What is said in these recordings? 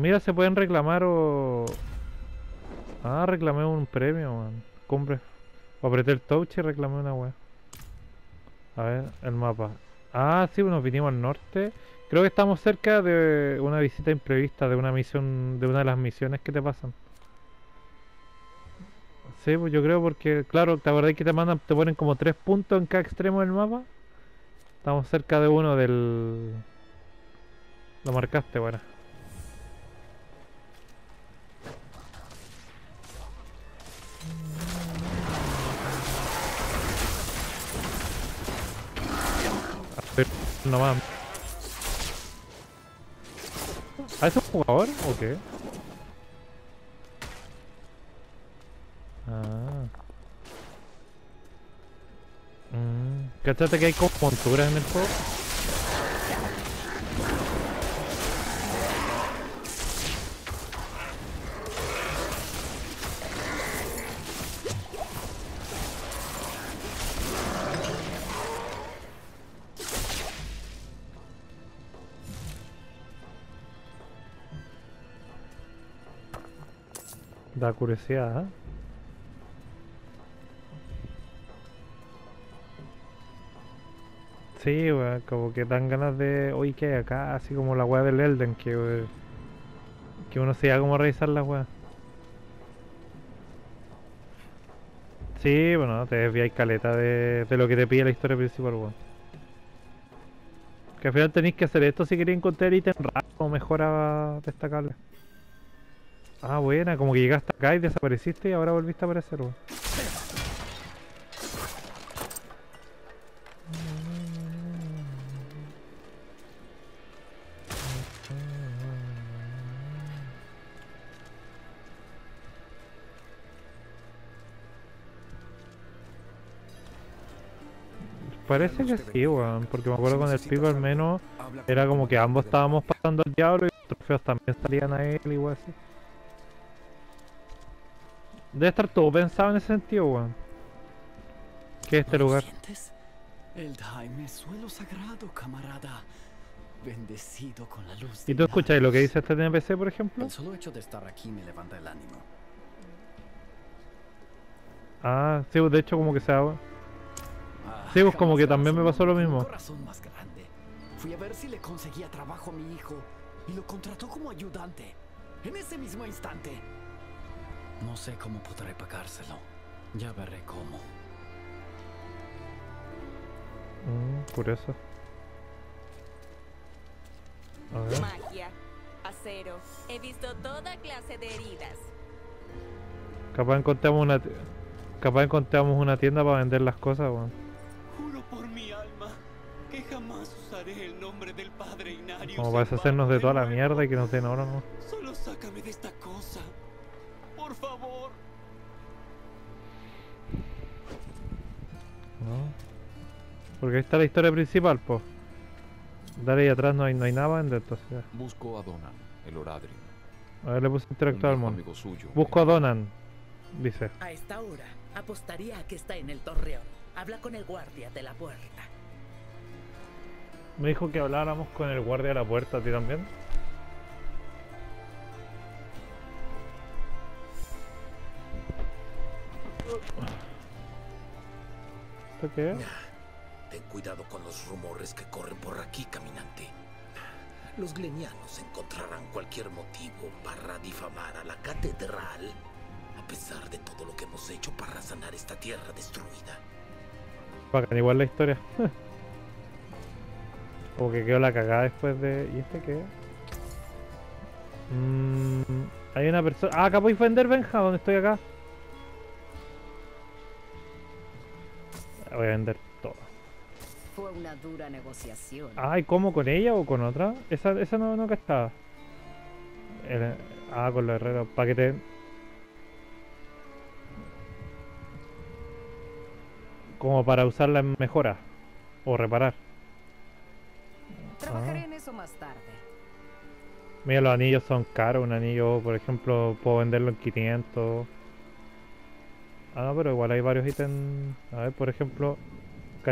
Mira, se pueden reclamar o... Ah, reclamé un premio, man. Cumbre. O apreté el touch y reclamé una wea. A ver, el mapa. Ah, sí, nos vinimos al norte. Creo que estamos cerca de una visita imprevista, de una misión, de una de las misiones que te pasan. Sí, pues yo creo porque, claro, te acordás que te mandan, te ponen como tres puntos en cada extremo del mapa. Estamos cerca de uno del... Lo marcaste, bueno. A ver, nomás. ¿Ah, es un jugador o qué? Ah. Mm. ¿Cachate que hay como monturas en el juego? Da curiosidad, ¿eh? Sí, como que dan ganas de. Oye, ¿qué hay acá? Así como la weá del Elden, que. we- Que uno se haga como revisar la weá. Sí, bueno, te desvías caleta de, de lo que te pide la historia principal, weón. Que al final tenéis que hacer esto si queréis encontrar ítem raro o mejora destacable. Ah, buena, como que llegaste acá y desapareciste y ahora volviste a aparecer, weón. Parece que sí, weón, porque me acuerdo con el pico al menos era como que ambos estábamos pasando al diablo y los trofeos también salían a él y así. Debe estar todo pensado en ese sentido, weón. ¿Qué es este ¿No lo lugar? sientes? El Daime es suelo sagrado, camarada. Bendecido con la luz. ¿Y tú escucháis lo que dice este NPC, por ejemplo? El solo hecho de estar aquí me levanta el ánimo. Ah, sí, de hecho como que se ha... Ah, Sí, pues, como que también me pasó lo mismo. corazón más grande. Fui a ver si le conseguía trabajo a mi hijo y lo contrató como ayudante. En ese mismo instante. No sé cómo podré pagárselo. Ya veré cómo. Mm, curioso. A ver. Magia, acero. He visto toda clase de heridas. Capaz encontramos una... Capaz encontramos una tienda para vender las cosas, weón. Juro por mi alma que jamás usaré el nombre del padre Inarius. Como para deshacernos de toda la mierda y que nos den oro, ¿no? Porque ahí está la historia principal, pues. Dale ahí atrás no hay, no hay nada entonces. ya. Busco a Donan, el Oradri. A ver, le puse interactuar al suyo. Busco a Donan, dice. A esta hora, apostaría a que está en el torreón. Habla con el guardia de la puerta. Me dijo que habláramos con el guardia de la puerta, ¿a ti también? ¿Esto qué es? Ten cuidado con los rumores que corren por aquí, caminante. Los glenianos encontrarán cualquier motivo para difamar a la catedral, a pesar de todo lo que hemos hecho para sanar esta tierra destruida. Bacán, igual la historia. Como que quedó la cagada después de... ¿Y este qué? Mm, hay una persona... Ah, acá podéis vender Benja, donde estoy acá. Voy a vender. Fue una dura negociación. Ay, ¿cómo? ¿Con ella o con otra? Esa, esa no, no cachaba. El- ah, con los herreros. Para que te... Como para usarla en mejora. O reparar. Trabajaré Ah. en eso más tarde. Mira, los anillos son caros. Un anillo, por ejemplo, puedo venderlo en 500. Ah, no, pero igual hay varios ítems. A ver, por ejemplo,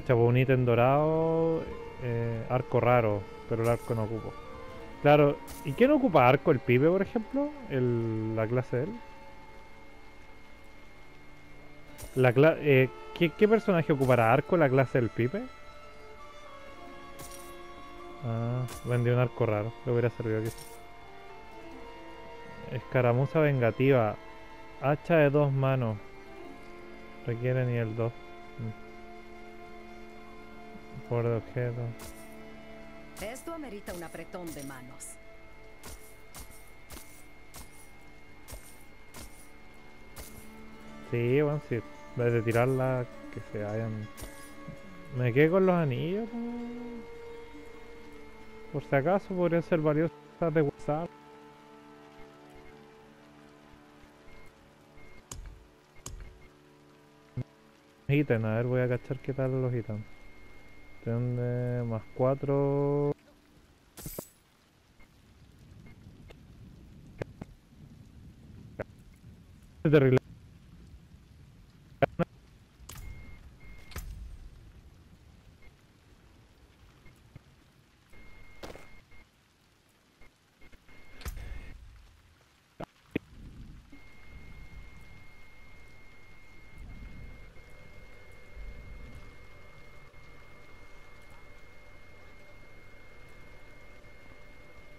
cachapo, un ítem dorado, eh, arco raro, pero el arco no ocupo. Claro, ¿y quién ocupa arco? ¿El pibe, por ejemplo? El, la clase de él. La cla- eh, ¿qué, personaje ocupará arco la clase del pibe? Ah, vendió un arco raro. Le hubiera servido aquí. Escaramuza vengativa. Hacha de dos manos. Requiere nivel 2. Por de objeto. Esto amerita un apretón de manos. Sí, bueno, sí. En vez de tirarla, que se vayan. Me quedé con los anillos. Por si acaso podrían ser valiosas de WhatsApp. Ítem, a ver, voy a cachar qué tal los Tiene más 4. Terrible.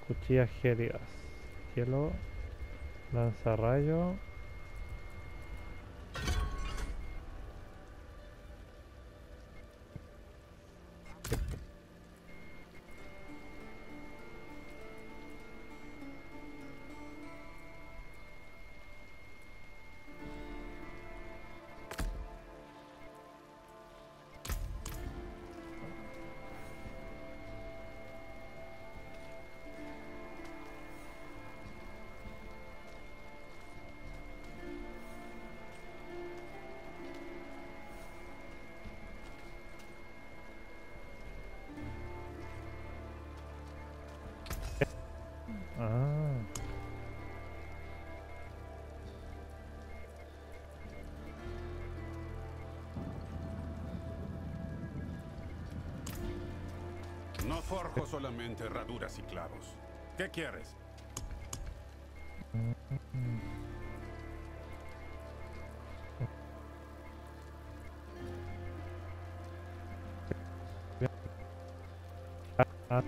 Cuchillas gélidas. Hielo. Lanzarrayo. No forjo solamente herraduras y clavos. ¿Qué quieres? Ah,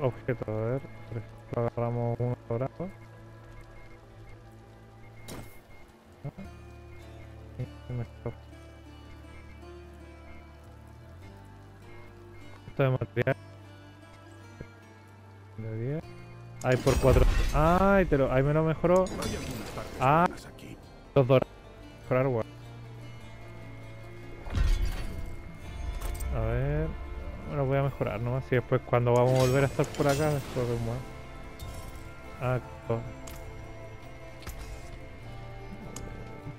Objeto, a ver. Por ejemplo, agarramos uno dorado. Esto de material. De 10. Ay, por 4. Ay, te lo, ahí me lo mejoró. Ah. Los dorados. Mejorar, Bueno, voy a mejorar nomás. Y después, cuando vamos a volver a estar por acá, después vemos. Ah,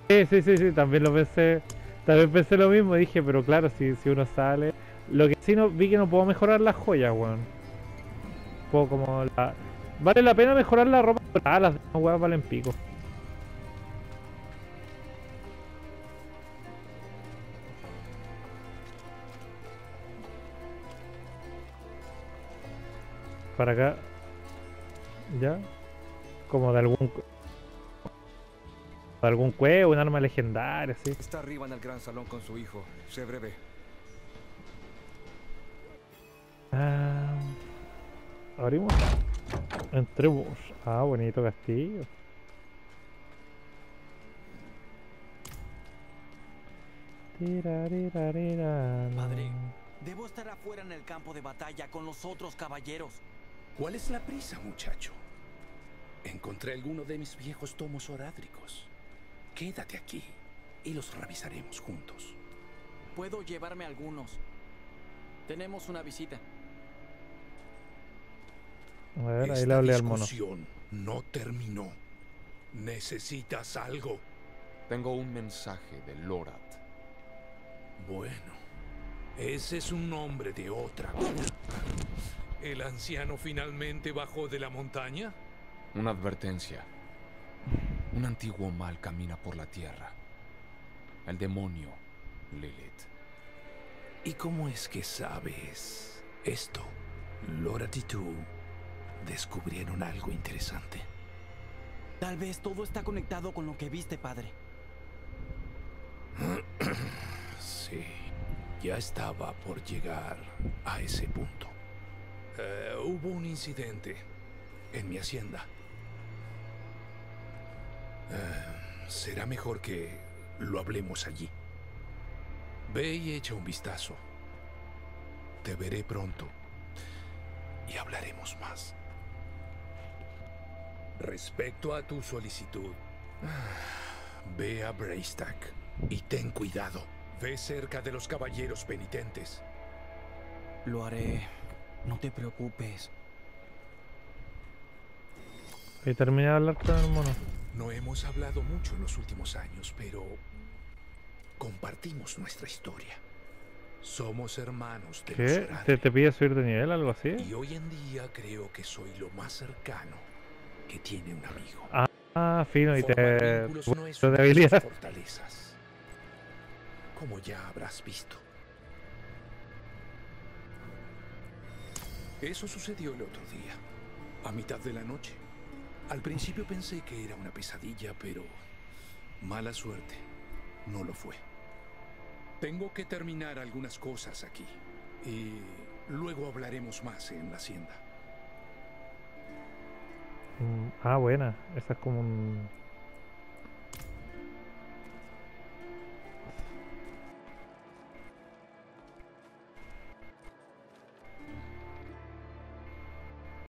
Sí, sí, sí, sí, también lo pensé. También pensé lo mismo. Dije, pero claro, si, si uno sale. Lo que sí no vi que no puedo mejorar las joyas, weón. Puedo como la. Vale la pena mejorar la ropa dorada, las demás weas valen pico. Para acá. ¿Ya? Como de algún... De algún cuevo, un arma legendaria, sí. Está arriba en el gran salón con su hijo. Sé breve. Ah, abrimos. Entremos. Ah, bonito castillo. Padre, debo estar afuera en el campo de batalla con los otros caballeros. ¿Cuál es la prisa, muchacho? Encontré alguno de mis viejos tomos orádricos. Quédate aquí y los revisaremos juntos. Puedo llevarme algunos. Tenemos una visita. A ver, ahí Esta le hablé al mono. discusión no terminó. ¿Necesitas algo? Tengo un mensaje de Lorat. Bueno, ese es un nombre de otra vida. ¿El anciano finalmente bajó de la montaña? Una advertencia. Un antiguo mal camina por la tierra. El demonio Lilith. ¿Y cómo es que sabes esto? Lorat y tú descubrieron algo interesante. Tal vez todo está conectado con lo que viste, padre. Sí, ya estaba por llegar a ese punto. Eh, hubo un incidente en mi hacienda. Eh, será mejor que lo hablemos allí. Ve y echa un vistazo. Te veré pronto y hablaremos más. Respecto a tu solicitud, ve a Braystack y ten cuidado. Ve cerca de los caballeros penitentes. Lo haré. No te preocupes. Y terminé de hablar con el mono. No hemos hablado mucho en los últimos años, pero compartimos nuestra historia. Somos hermanos de ¿Qué? ¿Te, te pide subir de nivel, algo así? Y hoy en día creo que soy lo más cercano que tiene un amigo. Ah, ah, fino, y Formar te... no es de fortalezas. Como ya habrás visto. Eso sucedió el otro día, a mitad de la noche. Al principio pensé que era una pesadilla, pero mala suerte, no lo fue. Tengo que terminar algunas cosas aquí y luego hablaremos más en la hacienda. Mm, Ah, buena. Esa es como un...